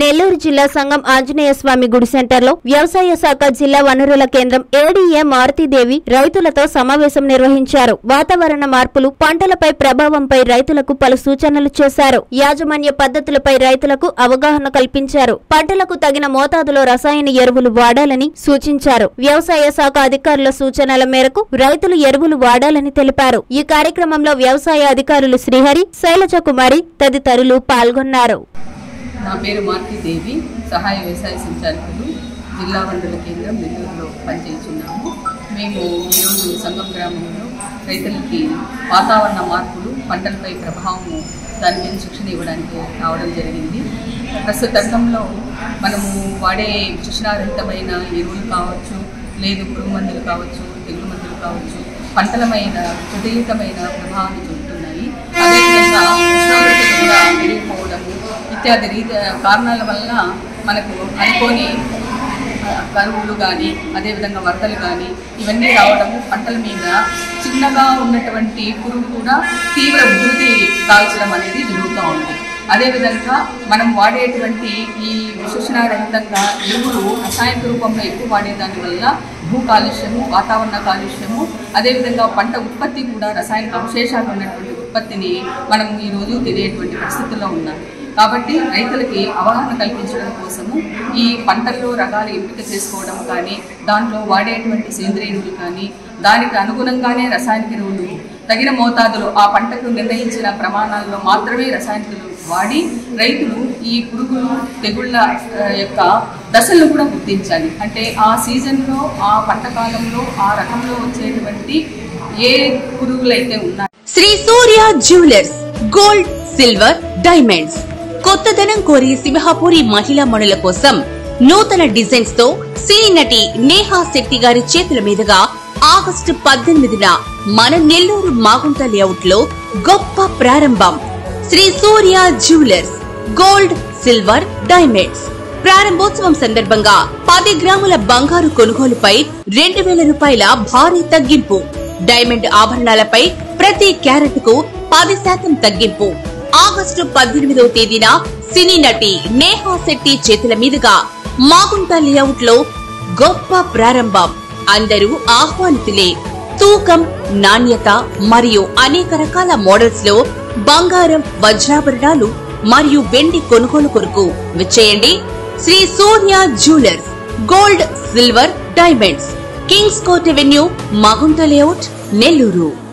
నెల్లూరు జిల్లా సంఘం ఆంజనేయ స్వామి గుడి సెంటర్లో వ్యవసాయ శాఖ జిల్లా వనరుల కేంద్రం ఏడీఏ మారుతీదేవి రైతులతో సమావేశం నిర్వహించారు. వాతావరణ మార్పులు పంటలపై ప్రభావంపై రైతులకు పలు సూచనలు చేశారు. యాజమాన్య పద్ధతులపై రైతులకు అవగాహన కల్పించారు. పంటలకు తగిన మోతాదులో రసాయన ఎరువులు వాడాలని సూచించారు. వ్యవసాయ శాఖ అధికారుల సూచనల మేరకు రైతులు ఎరువులు వాడాలని తెలిపారు. ఈ కార్యక్రమంలో వ్యవసాయ అధికారులు శ్రీహరి శైలజ కుమారి తదితరులు పాల్గొన్నారు. నా పేరు మార్తి దేవి సహాయ వ్యవసాయ సంచాలకులు జిల్లా వనరుల కేంద్రం నెల్లూరులో పనిచేస్తున్నాము. మేము ఈరోజు సంగం గ్రామంలో రైతులకి వాతావరణ మార్పులు పంటలపై ప్రభావము దాని మీద శిక్షణ ఇవ్వడానికి రావడం జరిగింది. ప్రస్తుత రంగంలో మనము వాడే శిక్షణారహితమైన ఎరువులు కావచ్చు లేదు పురుగు మందులు కావచ్చు తెగులు మందులు కావచ్చు పంటలమైన విపరీతమైన ప్రభావాన్ని చూపుతున్నాయి. అదేవిధంగా ఉష్ణోగ్రతలు కూడా ఇత్యాది రీతి కారణాల వల్ల మనకు అనుకోని కరువులు కానీ అదేవిధంగా వరదలు కానీ ఇవన్నీ రావడము పంటల మీద చిన్నగా ఉన్నటువంటి పురుగు కూడా తీవ్ర ఉధృతి కాల్చడం అనేది జరుగుతూ ఉంది. అదేవిధంగా మనం వాడేటువంటి ఈ విశేషణారహితంగా ఎరువులు రసాయనిక రూపంలో ఎక్కువ వాడే వల్ల భూ కాలుష్యము వాతావరణ కాలుష్యము అదేవిధంగా పంట ఉత్పత్తి కూడా రసాయనిక అవశేషాలు ఉన్నటువంటి ఉత్పత్తిని మనం ఈరోజు తెలియటువంటి పరిస్థితుల్లో ఉన్నాం. కాబట్టి రైతులకి అవగాహన కల్పించడం కోసము ఈ పంటల్లో రకాలు ఎంపిక చేసుకోవడం కానీ దాంట్లో వాడేటువంటి సేంద్రియ ఎరువులు కానీ దానికి అనుగుణంగానే రసాయనిక ఎరువులు తగిన మోతాదులో ఆ పంటకు నిర్ణయించిన ప్రమాణాల్లో మాత్రమే రసాయనికలు వాడి రైతులు ఈ పురుగులు తెగుళ్ళ యొక్క దశలను కూడా గుర్తించాలి. అంటే ఆ సీజన్లో ఆ పంట కాలంలో ఆ రకంలో వచ్చేటువంటి ఏ పురుగులు అయితే Shri Surya jewellers gold silver diamonds. కొత్తదనం కోరి సింహపురి మహిళా మణుల కోసం నూతన డిజైన్స్తో సినీ నటి నేహా శెట్టి గారి చేతుల మీదుగా ఆగస్టు పద్దెనిమిదిన మన నెల్లూరు మాగుంట లేఅవుట్లో గొప్ప ప్రారంభం. Shri Surya jewellers gold silver diamonds. ప్రారంభోత్సవం సందర్భంగా పది గ్రాముల బంగారు కొనుగోలుపై రెండు వేల రూపాయల భారీ తగ్గింపు. డైమండ్ ఆభరణాలపై ప్రతి క్యారెట్కు పది శాతం తగ్గింపు. ఆగస్టు పద్దెనిమిదవ తేదీన సినీ నటి నేహా శెట్టి చేతుల మీదుగా మాగుంట లేఅవుట్లో గొప్ప ప్రారంభం. అందరూ ఆహ్వానితులే. తూకం నాణ్యత మరియు అనేక రకాల మోడల్స్లో బంగారం వజ్రాభరణాలు మరియు వెండి కొనుగోలు కొరకు విచ్చేయండి. Shri Surya jewellers gold silver diamonds Kings Court Avenue Magunta layout Nellore.